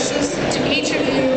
precious to each of you